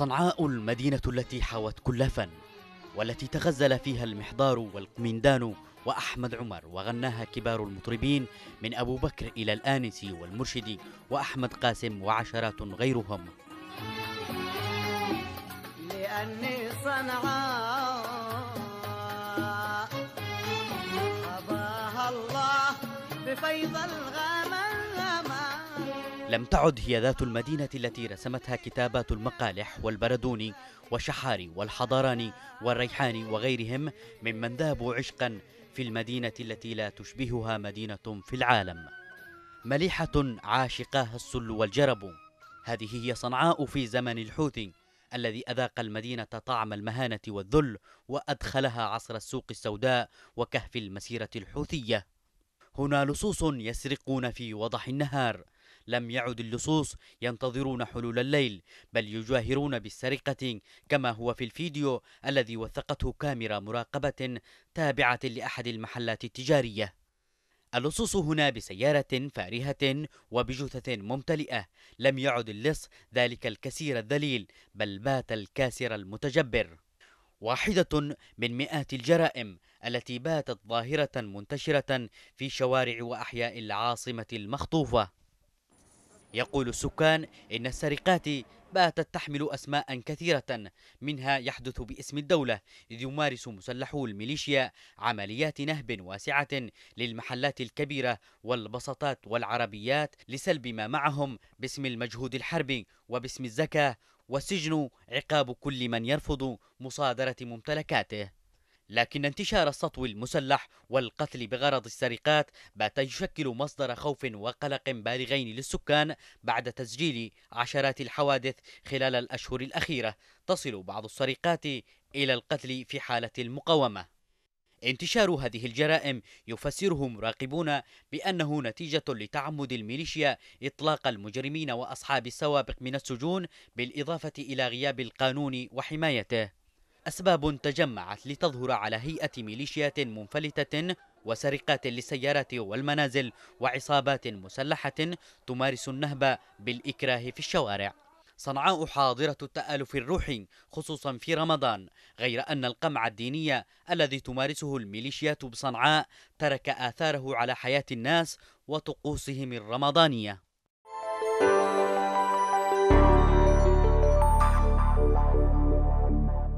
صنعاء المدينة التي حوت كل فن والتي تغزل فيها المحضار والقمندان وأحمد عمر وغناها كبار المطربين من أبو بكر إلى الآنسي والمرشدي وأحمد قاسم وعشرات غيرهم. لأني صنعاء أباها الله بفيض الغمام لم تعد هي ذات المدينة التي رسمتها كتابات المقالح والبردوني والشحاري والحضراني والريحاني وغيرهم ممن ذابوا عشقا في المدينة التي لا تشبهها مدينة في العالم. مليحة عاشقاها السل والجرب. هذه هي صنعاء في زمن الحوثي الذي أذاق المدينة طعم المهانة والذل وأدخلها عصر السوق السوداء وكهف المسيرة الحوثية. هنا لصوص يسرقون في وضح النهار لم يعد اللصوص ينتظرون حلول الليل بل يجاهرون بالسرقة كما هو في الفيديو الذي وثقته كاميرا مراقبة تابعة لأحد المحلات التجارية. اللصوص هنا بسيارة فارهة وبجثث ممتلئة. لم يعد اللص ذلك الكسير الذليل بل بات الكاسر المتجبر. واحدة من مئات الجرائم التي باتت ظاهرة منتشرة في شوارع وأحياء العاصمة المخطوفة. يقول السكان إن السرقات باتت تحمل أسماء كثيرة منها يحدث باسم الدولة إذ يمارس مسلحو الميليشيا عمليات نهب واسعة للمحلات الكبيرة والبسطات والعربيات لسلب ما معهم باسم المجهود الحربي وباسم الزكاة والسجن عقاب كل من يرفض مصادرة ممتلكاته. لكن انتشار السطو المسلح والقتل بغرض السرقات بات يشكل مصدر خوف وقلق بالغين للسكان بعد تسجيل عشرات الحوادث خلال الأشهر الأخيرة. تصل بعض السرقات إلى القتل في حالة المقاومة. انتشار هذه الجرائم يفسره مراقبون بأنه نتيجة لتعمد الميليشيا إطلاق المجرمين وأصحاب السوابق من السجون بالإضافة إلى غياب القانون وحمايته. أسباب تجمعت لتظهر على هيئة ميليشيات منفلتة وسرقات للسيارات والمنازل وعصابات مسلحة تمارس النهب بالإكراه في الشوارع. صنعاء حاضرة التآلف الروحي خصوصا في رمضان غير أن القمع الديني الذي تمارسه الميليشيات بصنعاء ترك آثاره على حياة الناس وطقوسهم الرمضانية.